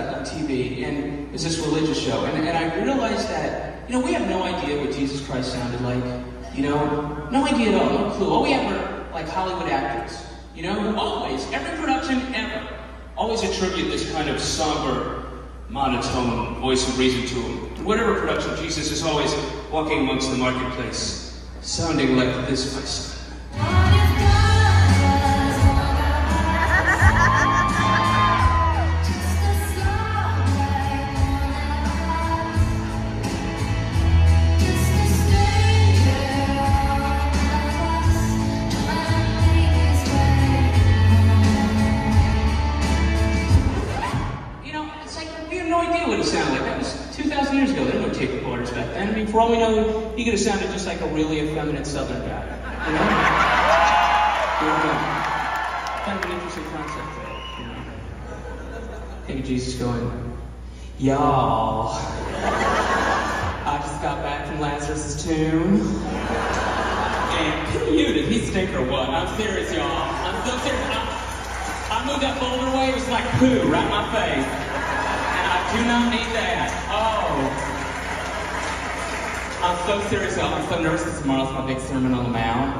Uh, on TV, and it's this religious show, and, and I realized that, you know, we have no idea what Jesus Christ sounded like, you know? No idea at all, no clue. All we have are, like, Hollywood actors, you know? Always, every production ever, always attribute this kind of somber, monotone voice of reason to him. Whatever production, Jesus is always walking amongst the marketplace, sounding like this, my son. Idea what he sounded like. That was 2,000 years ago. They didn't have tape recorders back then. I mean, for all we know, he could have sounded just like a really effeminate Southern guy. You know? Kind of an interesting concept, though. You know? Maybe Jesus going, y'all. I just got back from Lazarus' tomb. And you, did he stink or what? I'm serious, y'all. I'm so serious. I'm, I moved that boulder away, it was like poo right in my face. Do not need that. Oh. I'm so serious, y'all. I'm so nervous because tomorrow's my big sermon on the Mount.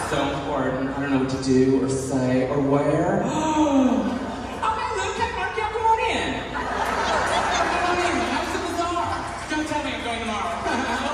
It's so important. I don't know what to do or say or in. Come on in. How's the bazaar? Don't tell me I'm going tomorrow.